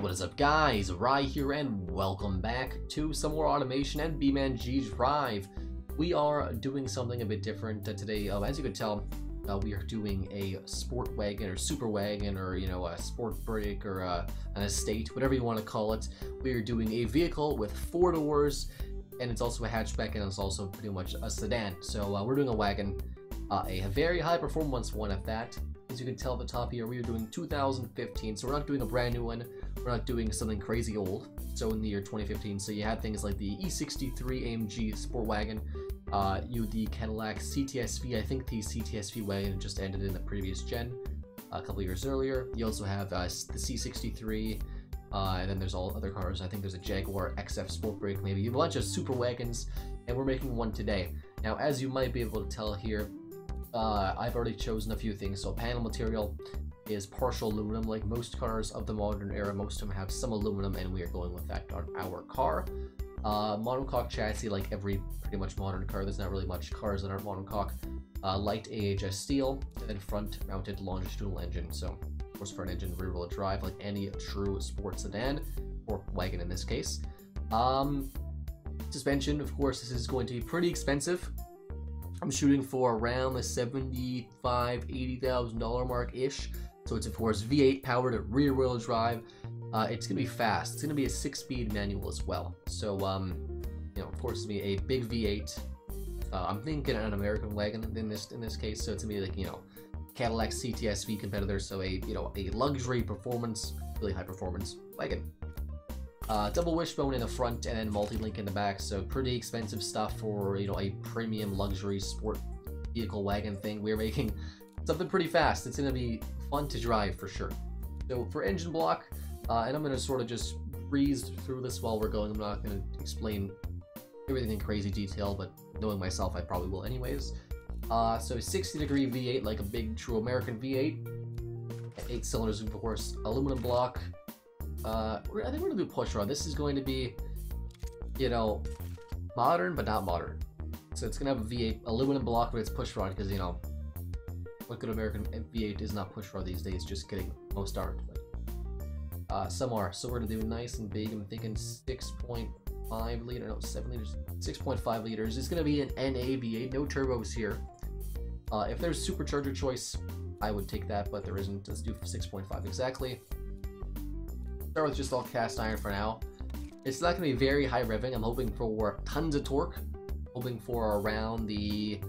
What is up guys, Rai here and welcome back to some more automation and BeamNG Drive. We are doing something a bit different today. Uh, as you can tell, uh, we are doing a sport wagon or super wagon or you know a sport break or uh, an estate, whatever you want to call it. We are doing a vehicle with four doors and it's also a hatchback and it's also pretty much a sedan. So uh, we're doing a wagon, uh, a very high performance one at that. As you can tell at the top here, we are doing 2015, so we're not doing a brand new one. We're not doing something crazy old. So in the year 2015, so you had things like the E63 AMG Sport Wagon, uh, you the Cadillac CTSV. I think the CTSV wagon just ended in the previous gen, a couple years earlier. You also have uh, the C63, uh, and then there's all other cars. I think there's a Jaguar XF Sport Break, maybe a bunch of super wagons, and we're making one today. Now, as you might be able to tell here, uh, I've already chosen a few things. So panel material is partial aluminum, like most cars of the modern era. Most of them have some aluminum, and we are going with that on our car. Uh, monocoque chassis, like every pretty much modern car. There's not really much cars that aren't monocoque. Uh, light AHS steel, and front-mounted longitudinal engine. So, of course, front engine, rear-wheel drive, like any true sports sedan or wagon in this case. Um, suspension, of course, this is going to be pretty expensive. I'm shooting for around the 75, 80,000 dollar mark ish. So it's of course V8 powered rear wheel drive. Uh, it's gonna be fast. It's gonna be a six speed manual as well. So um, you know, of course, it's gonna be a big V8. Uh, I'm thinking an American wagon in this in this case. So it's gonna be like you know, Cadillac CTSV competitor. So a you know a luxury performance, really high performance wagon. Uh, double wishbone in the front and then multi-link in the back, so pretty expensive stuff for, you know, a premium luxury sport vehicle wagon thing. We're making something pretty fast. It's going to be fun to drive for sure. So for engine block, uh, and I'm going to sort of just breeze through this while we're going. I'm not going to explain everything in crazy detail, but knowing myself, I probably will anyways. Uh, so 60 degree V8, like a big true American V8. Eight cylinders, of course, aluminum block, uh, I think we're gonna do push rod. This is going to be, you know, modern but not modern. So it's gonna have a V8 aluminum block, but it's push rod because you know, what good American V8 is not push rod these days. Just kidding, most aren't. But, uh, some are. So we're gonna do nice and big. I'm thinking 6.5 liter, no, 7 liters, 6.5 liters. It's gonna be an NA V8, no turbos here. Uh, if there's supercharger choice, I would take that, but there isn't. Let's do 6.5 exactly start with just all cast iron for now. It's not going to be very high revving. I'm hoping for tons of torque. Hoping for around the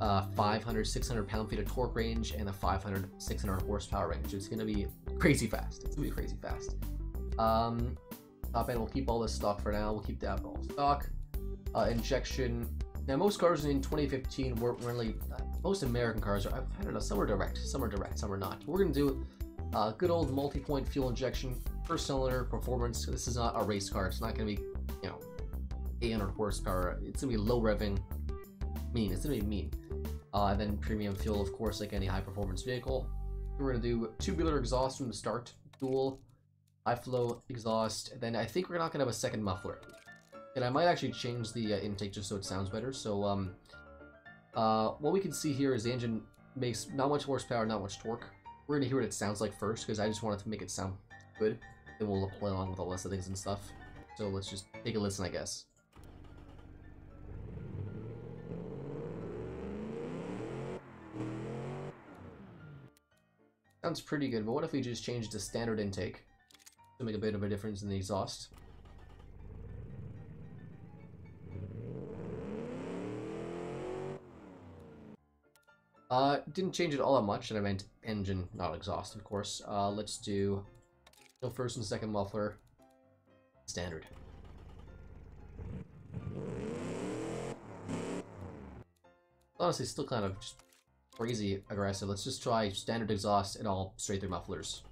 uh, 500, 600 pound-feet of torque range and the 500, 600 horsepower range. It's going to be crazy fast. It's going to be crazy fast. Um, top end, we'll keep all this stock for now. We'll keep that all stock. Uh, injection. Now, most cars in 2015 weren't really... Uh, most American cars are, I don't know, some are direct, some are direct, some are not. We're going to do uh, good old multi-point fuel injection, first cylinder performance. This is not a race car. It's not going to be, you know, 800 horsepower. It's going to be low revving, mean. It's going to be mean. Uh, and then premium fuel, of course, like any high performance vehicle. We're going to do tubular exhaust from the start, dual, high flow exhaust. And then I think we're not going to have a second muffler. And I might actually change the uh, intake just so it sounds better. So um, uh, what we can see here is the engine makes not much horsepower, not much torque. We're gonna hear what it sounds like first, because I just wanted to make it sound good. Then we'll play along with all the settings and stuff. So let's just take a listen, I guess. Sounds pretty good, but what if we just change to standard intake to make a bit of a difference in the exhaust? Uh, didn't change it all that much, and I meant engine, not exhaust, of course. Uh, let's do no first and second muffler, standard. Honestly, still kind of just crazy aggressive. Let's just try standard exhaust and all straight through mufflers.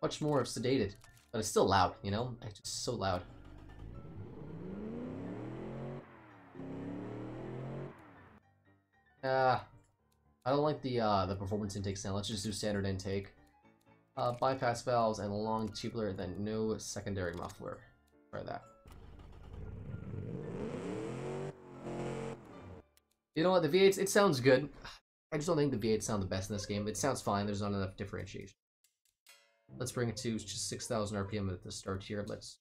Much more sedated, but it's still loud, you know? It's just so loud. Uh, I don't like the uh, the performance intake sound. Let's just do standard intake. Uh, bypass valves and a long tubular, then no secondary muffler. Try that. You know what, the V8, it sounds good. I just don't think the V8 sound the best in this game. It sounds fine. There's not enough differentiation. Let's bring it to just 6,000 RPM at the start here. Let's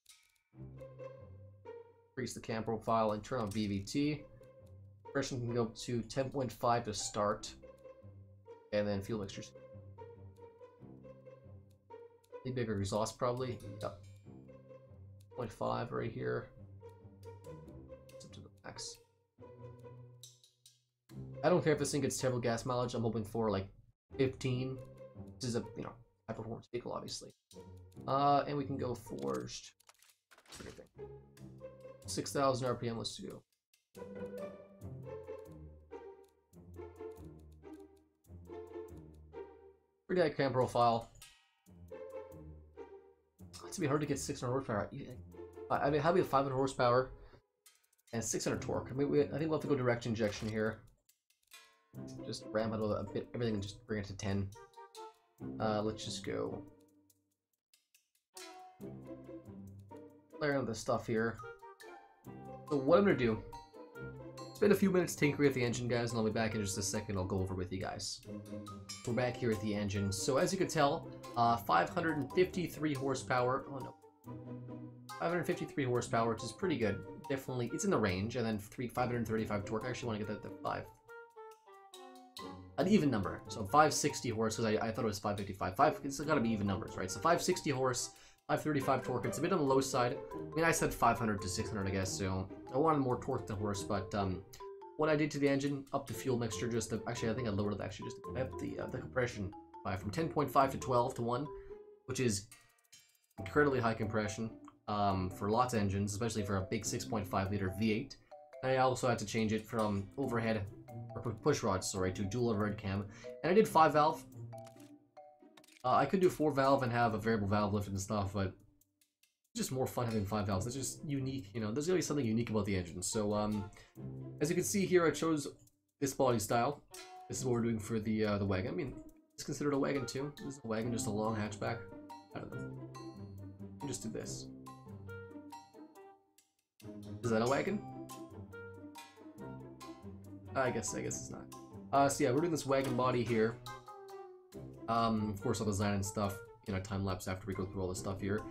increase the cam profile and turn on VVT. Compression can go to 10.5 to start. And then fuel mixtures. Need bigger exhaust probably. Yep. 0.5 right here. It's up to the max. I don't care if this thing gets terrible gas mileage. I'm hoping for like 15. This is a you know high performance vehicle, obviously. Uh, and we can go forged. 6,000 RPM. Let's go. High cam profile. It's gonna be hard to get 600 horsepower. I mean, how about 500 horsepower and 600 torque. I mean, we, I think we'll have to go direct injection here. Just ramp it a bit, everything, and just bring it to 10. Uh, let's just go. Clear out the stuff here. So what I'm gonna do Spend a few minutes tinkering with the engine, guys, and I'll be back in just a second. I'll go over with you guys. We're back here at the engine. So as you can tell, uh, 553 horsepower. Oh no. 553 horsepower, which is pretty good. Definitely, it's in the range. And then three, 535 torque. I actually want to get that to 5. An even number. So 560 horse, because I, I, thought it was 555. Five, it's got to be even numbers, right? So 560 horse, 535 torque. It's a bit on the low side. I mean, I said 500 to 600, I guess, so I wanted more torque than horse, but um, what I did to the engine, up the fuel mixture, just to, actually, I think I lowered it actually just up the, uh, the compression by from 10.5 to 12 to 1, which is incredibly high compression um, for lots of engines, especially for a big 6.5 liter V8. And I also had to change it from overhead, or push sorry, to dual overhead cam. And I did 5 valve, uh, I could do 4 valve and have a variable valve lift and stuff, but just more fun having 5 valves. It's just unique, you know, there's be something unique about the engine. So, um, as you can see here, I chose this body style. This is what we're doing for the uh, the wagon. I mean, it's considered a wagon too. This is a wagon, just a long hatchback. I don't know. just do this. Is that a wagon? I guess, I guess it's not. Uh, so yeah, we're doing this wagon body here. Um, of course, I'll design and stuff in a time lapse after we go through all this stuff here.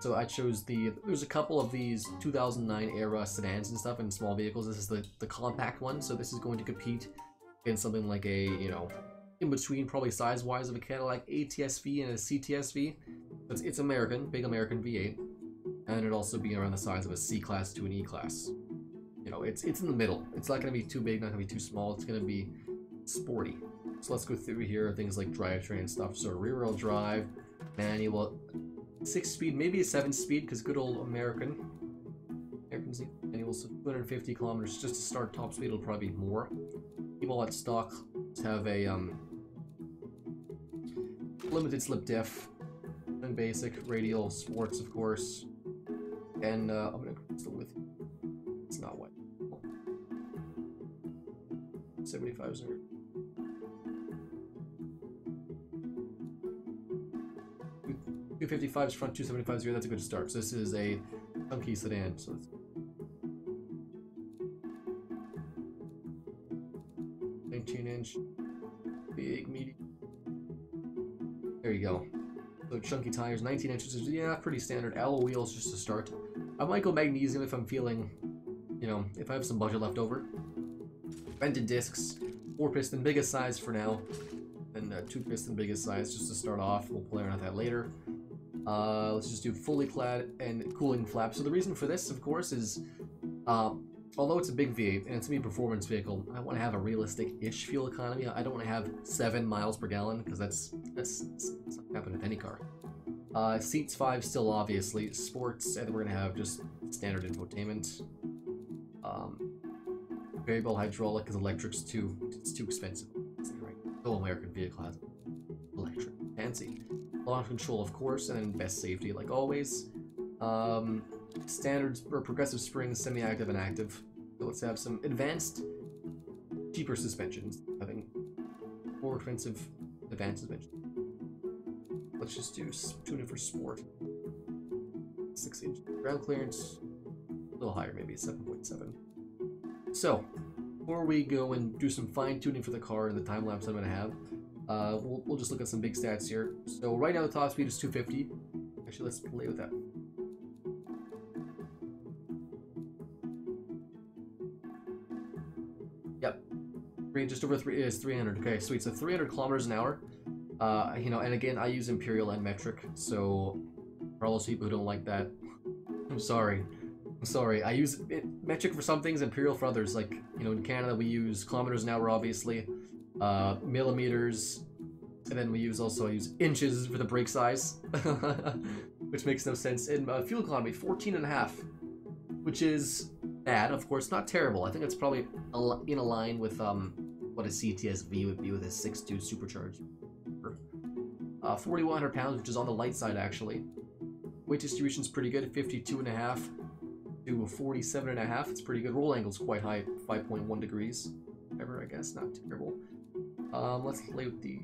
So I chose the, there's a couple of these 2009 era sedans and stuff and small vehicles. This is the, the compact one, so this is going to compete in something like a, you know, in between probably size-wise of a Cadillac ATS-V and a CTS-V. It's, it's American, big American V8. And it'd also be around the size of a C-Class to an E-Class. You know, it's, it's in the middle. It's not going to be too big, not going to be too small. It's going to be sporty. So let's go through here, things like drivetrain stuff. So rear wheel drive, manual, six speed, maybe a seven speed, because good old American. Americans need manuals, 250 kilometers just to start. Top speed will probably be more. Keep all that stock. Let's have a um, limited slip diff, and basic radial sports, of course. And uh, I'm gonna increase the width. It's not white. 75 is. 255's front, 275's rear, that's a good start. So this is a chunky sedan. So Nineteen inch, big meaty. There you go. So chunky tires, 19 inches. Yeah, pretty standard. Alloy wheels just to start. I might go magnesium if I'm feeling, you know, if I have some budget left over. Vented discs, four piston, biggest size for now, and uh, two piston, biggest size just to start off. We'll play around with that later. Uh, let's just do fully clad and cooling flaps. So the reason for this, of course, is uh, although it's a big V8 and it's a performance vehicle, I want to have a realistic-ish fuel economy. I don't want to have seven miles per gallon because that's that's, that's not happening with any car. Uh, seats five still obviously sports, and we're gonna have just standard infotainment. Um, variable hydraulic because electric's too it's too expensive. Right? No American vehicle has electric. Fancy. Launch control, of course, and best safety, like always. Um, standards or progressive springs, semi-active and active. So let's have some advanced, cheaper suspensions. Having more expensive advanced suspension. Let's just do tune for sport. Six inch ground clearance, a little higher, maybe 7.7. So, before we go and do some fine tuning for the car and the time lapse I'm gonna have, uh, we'll, we'll just look at some big stats here. So right now the top speed is 250. Actually, let's play with that. Yep, just over three is 300. Okay, sweet. So 300 kilometers an hour. Uh, you know, and again, I use imperial and metric, so for all those people who don't like that, I'm sorry. I'm sorry. I use metric for some things, imperial for others. Like, you know, in Canada we use kilometers an hour, obviously, uh, millimeters, and then we use also use inches for the brake size, which makes no sense. In uh, fuel economy, 14 and a half, which is bad, of course, not terrible. I think it's probably in a line with um, what a CTSV would be with a 6.2 supercharged. Uh, 4,100 pounds, which is on the light side actually. Weight distribution is pretty good, 52 and a half to 47 and a half. It's pretty good. Roll angle is quite high, 5.1 degrees. Ever, I guess, not terrible. Um, let's play with the.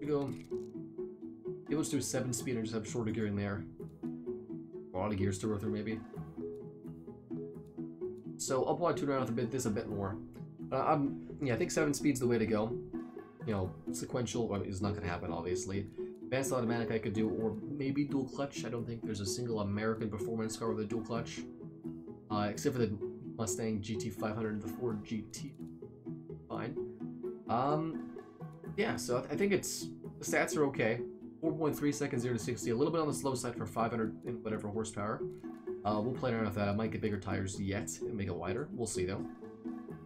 We go. Yeah, let's do a seven speed and just have shorter gear in there. A lot of gears to go through, maybe. So I'll probably tune around with a bit this a bit more. Uh, I'm yeah, I think 7 speed's the way to go. You know, sequential well, is not going to happen, obviously. Advanced automatic I could do, or maybe dual clutch. I don't think there's a single American performance car with a dual clutch. Uh, except for the Mustang GT500 the Ford GT. Fine. Um, yeah, so I think it's, the stats are okay. 4.3 seconds 0 to 60, a little bit on the slow side for 500 and whatever horsepower. Uh, we'll play around with that. I might get bigger tires yet and make it wider. We'll see though.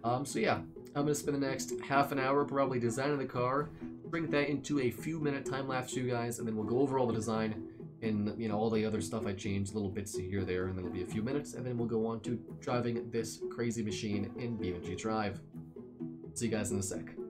Um, so yeah, I'm to spend the next half an hour probably designing the car, bring that into a few minute time lapse you guys, and then we'll go over all the design and you know all the other stuff I changed, little bits here there, and then it'll be a few minutes, and then we'll go on to driving this crazy machine in BeamNG Drive. See you guys in a sec.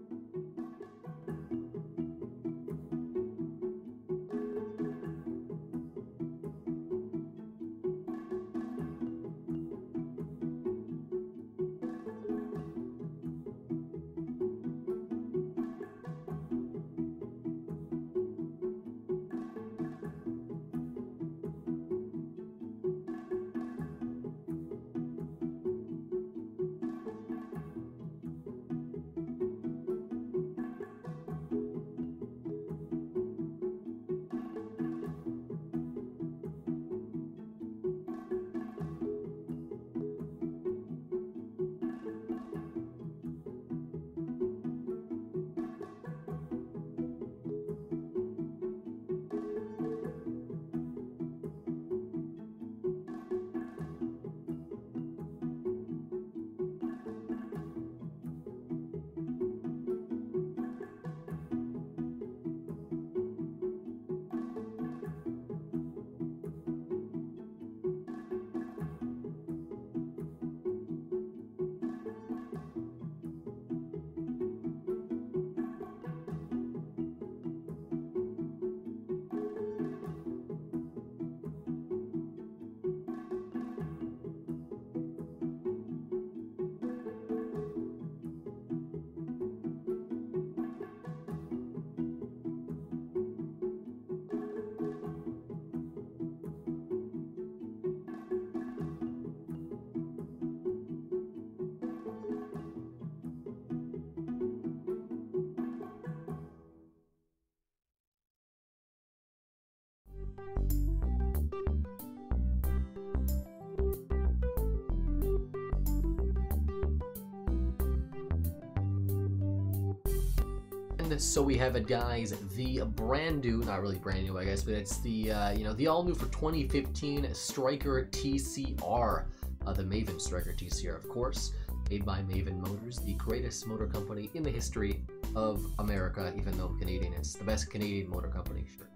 So we have it, guys. The brand new, not really brand new, I guess, but it's the uh, you know the all new for 2015 Stryker TCR, uh, the Maven Stryker TCR, of course, made by Maven Motors, the greatest motor company in the history of America, even though Canadian is the best Canadian motor company. Sure.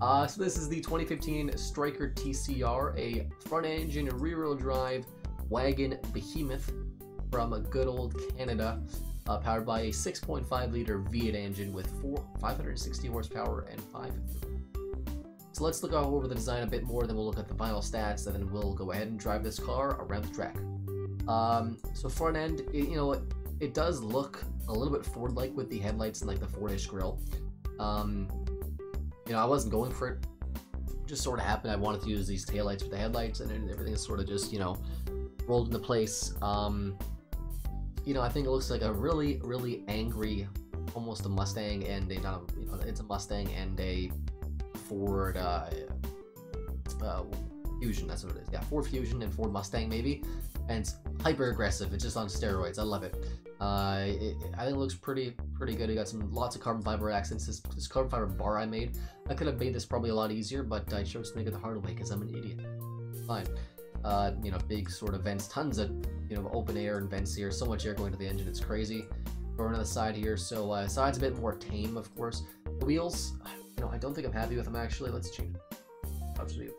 Uh, so this is the 2015 Stryker TCR, a front-engine rear-wheel drive wagon behemoth from a good old Canada uh, powered by a 6.5 liter V8 engine with four, 560 horsepower and 5. So let's look over the design a bit more, then we'll look at the final stats, and then we'll go ahead and drive this car around the track. Um, so front end, it, you know, it, it does look a little bit Ford-like with the headlights and like the Fordish grille. Um, you know, I wasn't going for it just sort of happened. I wanted to use these taillights with the headlights, and everything is sort of just, you know, rolled into place. Um, you know, I think it looks like a really, really angry, almost a Mustang and a, not a, you know, it's a Mustang and a Ford uh, uh, Fusion, that's what it is. Yeah, Ford Fusion and Ford Mustang maybe. And it's hyper aggressive, it's just on steroids, I love it. Uh, it, I think it looks pretty pretty good. It got some lots of carbon fiber accents. This, this carbon fiber bar I made, I could have made this probably a lot easier, but I chose to make it the hard way because I'm an idiot. Fine. Uh, you know, big sort of vents, tons of you know open air and vents here. So much air going to the engine, it's crazy. Going on the side here, so uh, side's a bit more tame, of course. The wheels, you know, I don't think I'm happy with them actually. Let's change.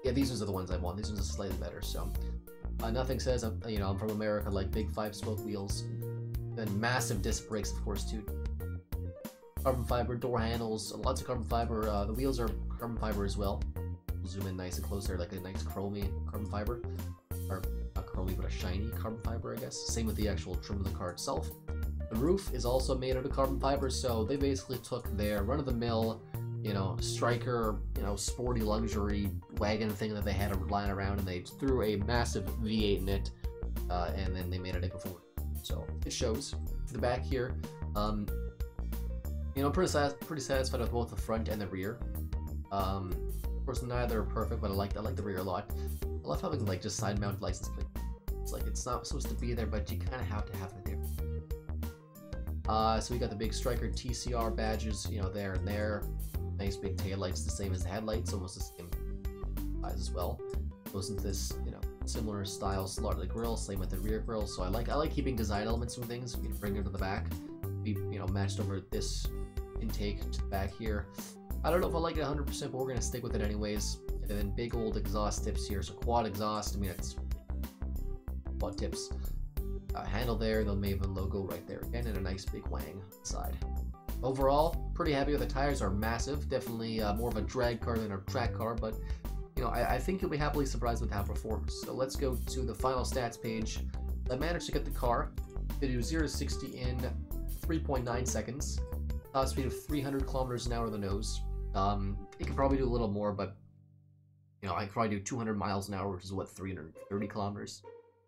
Yeah, these ones are the ones I want. These ones are slightly better. So uh, nothing says I'm, you know I'm from America like big five spoke wheels and massive disc brakes, of course, too. Carbon fiber door handles, lots of carbon fiber. Uh, the wheels are carbon fiber as well. Zoom in nice and close there, like a nice chromy carbon fiber, or not chromy, but a shiny carbon fiber, I guess. Same with the actual trim of the car itself. The roof is also made out of carbon fiber, so they basically took their run-of-the-mill, you know, striker, you know, sporty luxury wagon thing that they had lying around, and they threw a massive V8 in it, uh, and then they made it a performance. So it shows. The back here, um, you know, pretty, pretty satisfied with both the front and the rear. Um, of course, neither are perfect, but I like I like the rear a lot. I love having like just side mounted license plate. It's like it's not supposed to be there, but you kind of have to have it there. Uh, so we got the big Striker TCR badges, you know, there and there. Nice big tail lights, the same as the headlights, almost the same size as well. Goes into this, you know, similar style slot of the grill, same with the rear grill. So I like I like keeping design elements from things. You can bring it to the back, be you know matched over this intake to the back here. I don't know if I like it 100%, but we're gonna stick with it anyways. And then big old exhaust tips here, so quad exhaust. I mean it's quad tips. Uh, handle there, the Maven logo right there again, and a nice big wang side. Overall, pretty happy with the tires. Are massive, definitely uh, more of a drag car than a track car, but you know, I, I, think you'll be happily surprised with how it performs. So let's go to the final stats page. I managed to get the car to do 0 60 in 3.9 seconds. Top speed of 300 kilometers an hour on the nose. Um, it could probably do a little more, but you know, I could probably do 200 miles an hour, which is what 330 kilometers.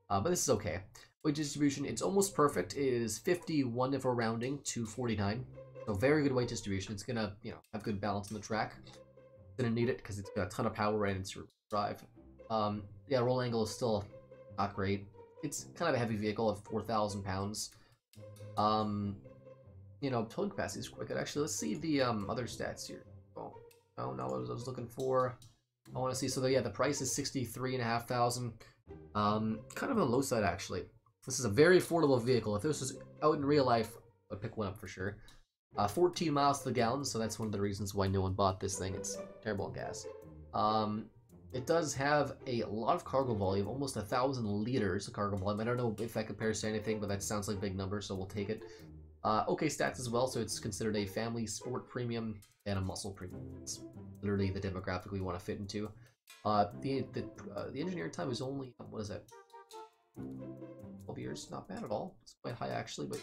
Uh, but this is okay. Weight distribution, it's almost perfect. It is 51 if we're rounding to 49. So very good weight distribution. It's gonna, you know, have good balance on the track gonna need it because it's got a ton of power and it's drive. Um, yeah, roll angle is still not great. It's kind of a heavy vehicle of 4,000 pounds. Um, you know, towing capacity is quick. Actually, let's see the um, other stats here. Oh, no, no, what I was looking for. I want to see. So, the, yeah, the price is 63,500. Um, kind of on the low side, actually. This is a very affordable vehicle. If this was out in real life, I'd pick one up for sure. Uh, 14 miles to the gallon, so that's one of the reasons why no one bought this thing. It's terrible on gas. Um, it does have a lot of cargo volume, almost a thousand liters of cargo volume. I don't know if that compares to anything, but that sounds like a big number, so we'll take it. Uh, okay stats as well, so it's considered a family sport premium and a muscle premium. It's literally the demographic we want to fit into. Uh, the the, uh, the engineering time is only, what is that? 12 years, not bad at all. It's quite high actually, but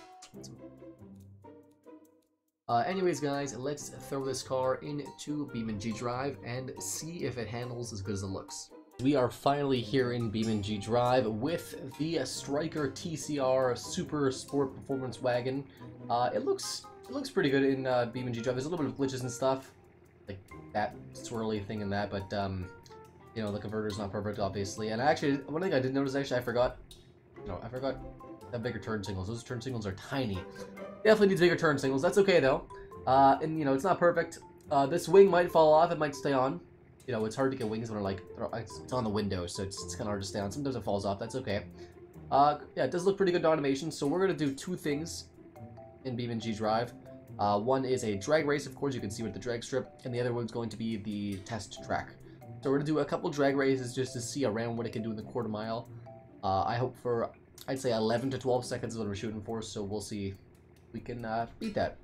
uh, anyways, guys, let's throw this car into BeamNG Drive and see if it handles as good as it looks. We are finally here in BeamNG Drive with the Striker TCR Super Sport Performance Wagon. Uh, it looks it looks pretty good in uh, BeamNG Drive. There's a little bit of glitches and stuff, like that swirly thing and that, but um, you know the converter's not perfect, obviously. And actually, one thing I did notice, actually, I forgot. Know, I forgot have bigger turn signals. Those turn signals are tiny. Definitely needs bigger turn signals. That's okay, though. Uh, and, you know, it's not perfect. Uh, this wing might fall off. It might stay on. You know, it's hard to get wings when they're, like, it's on the window, so it's, it's kind of hard to stay on. Sometimes it falls off. That's okay. Uh, yeah, it does look pretty good automation. So we're going to do two things in BeamNG Drive. Uh, one is a drag race, of course, you can see with the drag strip, and the other one's going to be the test track. So we're going to do a couple drag races just to see around what it can do in the quarter mile. Uh, I hope for I'd say 11 to 12 seconds is what we're shooting for, so we'll see we can uh, beat that.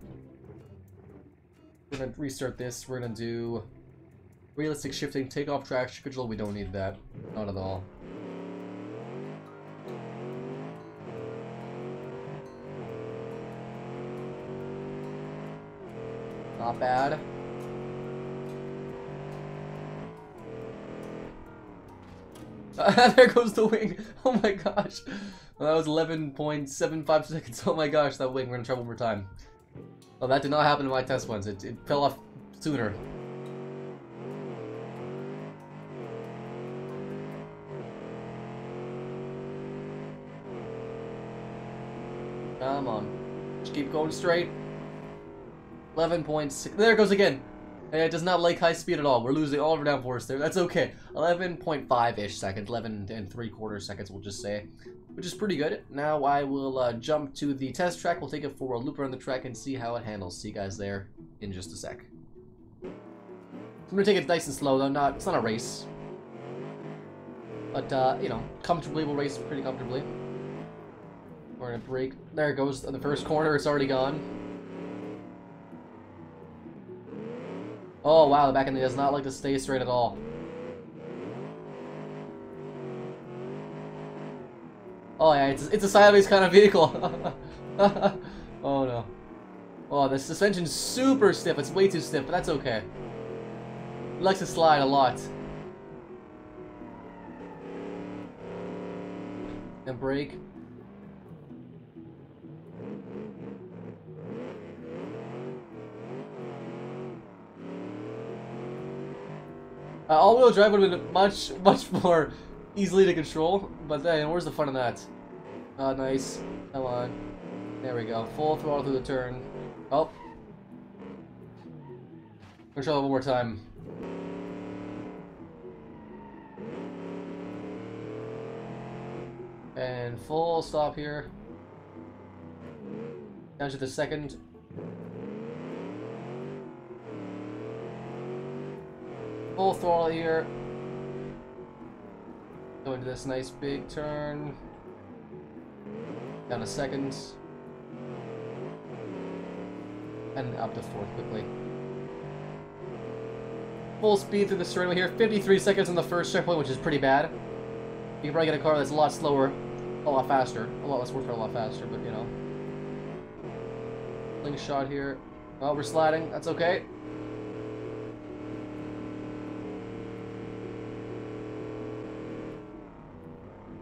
We're going to restart this. We're going to do realistic shifting, takeoff traction control. We don't need that. Not at all. Not bad. there goes the wing. Oh my gosh. Well, that was 11.75 seconds. Oh my gosh, that wing. We're in trouble more time. Oh, that did not happen in my test ones. It, it fell off sooner. Come on. Just keep going straight. 11.6. There it goes again. It does not like high speed at all. We're losing all of our downforce there. That's okay. 11.5-ish seconds. 11 and 3 quarters seconds, we'll just say. Which is pretty good. Now I will uh, jump to the test track. We'll take it for a loop around the track and see how it handles. See you guys there in just a sec. I'm gonna take it nice and slow though. Not it's not a race, but uh, you know, comfortably we'll race pretty comfortably. We're gonna break. There it goes. The first corner, it's already gone. Oh wow, the back end does not like to stay straight at all. Oh yeah, it's, it's a sideways kind of vehicle. oh no. Oh, the suspension's super stiff. It's way too stiff, but that's okay. It likes to slide a lot. And brake. Uh, All-wheel drive would have been much, much more easily to control, but then where's the fun in that? Oh, nice. Come on. There we go. Full throttle through the turn. Oh. Control one more time. And full stop here. Down to the second. Full throttle here. Go into this nice big turn. Down to seconds. And up to fourth quickly. Full speed through the wheel here. 53 seconds on the first checkpoint, which is pretty bad. You can probably get a car that's a lot slower, a lot faster. A lot less work for a lot faster, but you know. Slingshot here. Oh, we're sliding. That's okay.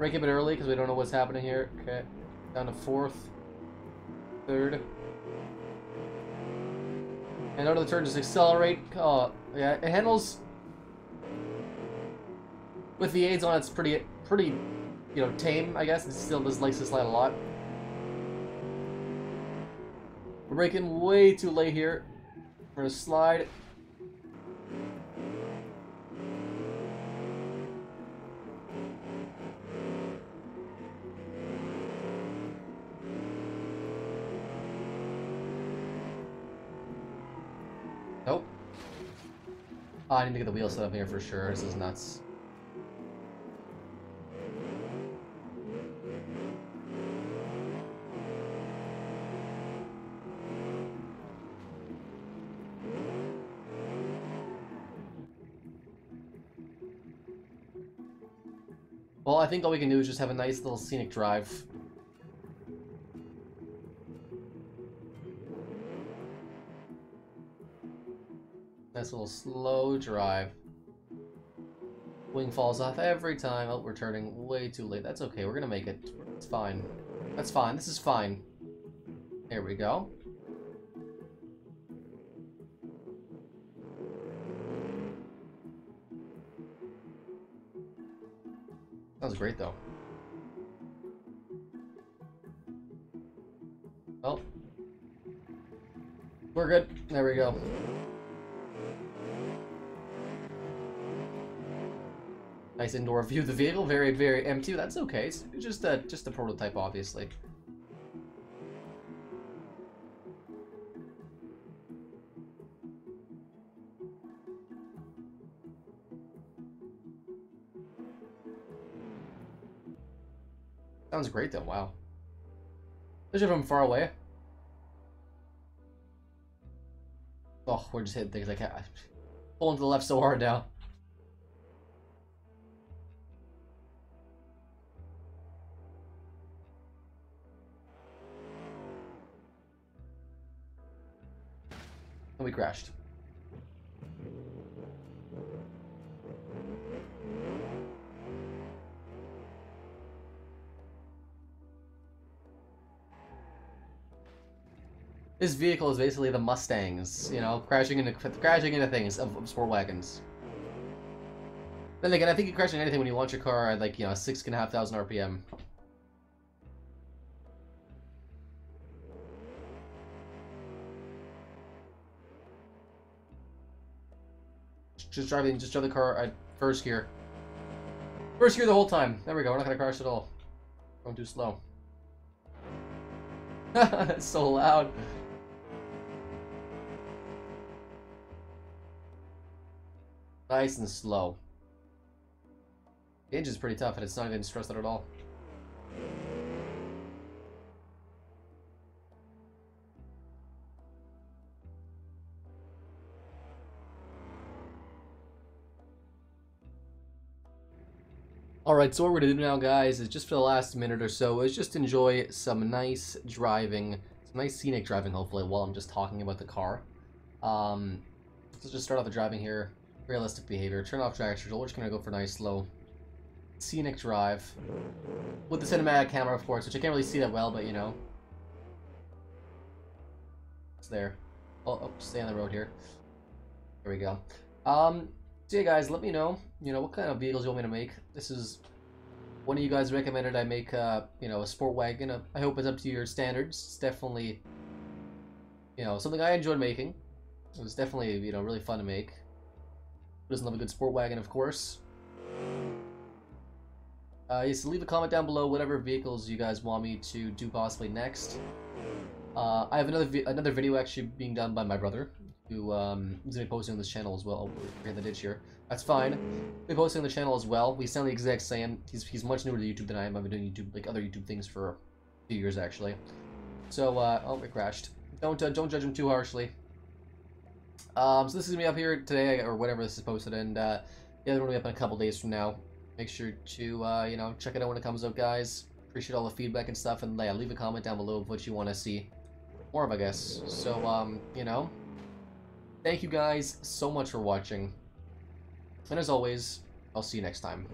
Break a bit early because we don't know what's happening here. Okay. Down to fourth. Third. And out of the turn, just accelerate. Oh, yeah, it handles... With the aids on, it's pretty, pretty, you know, tame, I guess. It still does likes to slide a lot. We're breaking way too late here. We're gonna slide. Oh, I need to get the wheel set up here for sure. This is nuts. Well, I think all we can do is just have a nice little scenic drive. Nice little slow drive. Wing falls off every time. Oh, we're turning way too late. That's okay. We're gonna make it. It's fine. That's fine. This is fine. There we go. That was great, though. Well. We're good. There we go. Nice indoor view of the vehicle. Very, very empty. That's okay. It's just a, just a prototype, obviously. Sounds great though, wow. Especially from far away. Oh, we're just hitting things like I can't. Pulling to the left so hard now. And we crashed. This vehicle is basically the Mustangs, you know, crashing into crashing into things of, sport wagons. Then again, I think you crash into anything when you launch a car at like you know six and a half thousand RPM. Just driving, just drive the car at first gear. First gear the whole time. There we go. We're not gonna crash at all. Going too slow. That's so loud. Nice and slow. The engine's pretty tough and it's not even stressed out at all. Alright, so what we're going to do now, guys, is just for the last minute or so, is just enjoy some nice driving, some nice scenic driving, hopefully, while I'm just talking about the car. Um, let's just start off the driving here. Realistic behavior. Turn off drag control. We're just going to go for a nice, slow, scenic drive. With the cinematic camera, of course, which I can't really see that well, but, you know. It's there. Oh, oh stay on the road here. There we go. Um, so yeah, guys, let me know, you know, what kind of vehicles you want me to make. This is one of you guys recommended I make, uh, you know, a sport wagon. Uh, I hope it's up to your standards. It's definitely, you know, something I enjoyed making. It was definitely, you know, really fun to make. Who doesn't love a good sport wagon, of course? Uh, yes, leave a comment down below whatever vehicles you guys want me to do possibly next. Uh, I have another vi another video actually being done by my brother, who um, is going to be posting on this channel as well. Oh, we the ditch here. That's fine. We'll be posting on the channel as well. We sound the exact same. He's, he's much newer to YouTube than I am. I've been doing YouTube, like other YouTube things for a few years actually. So, uh, oh, it crashed. Don't uh, don't judge him too harshly. Um, so this is gonna be up here today or whatever this is posted, and uh, the other one will be up in a couple days from now. Make sure to uh, you know check it out when it comes out, guys. Appreciate all the feedback and stuff, and yeah, leave a comment down below of what you want to see more of, I guess. So um, you know, Thank you guys so much for watching. And as always, I'll see you next time.